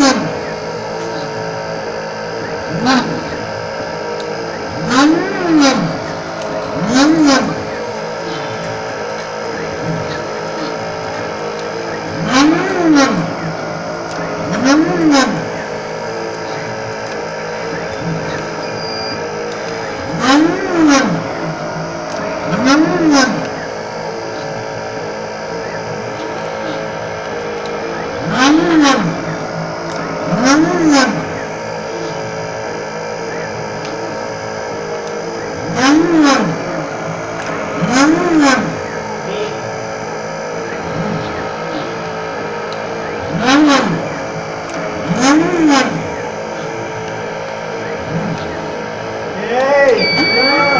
năm năm ngầm nóng ngầm nóng ngầm nóng ngầm nóng ngầm Hey!